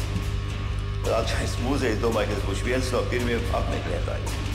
obrigado. Pela tua esposa e toma aquele cuspimento, só firme a me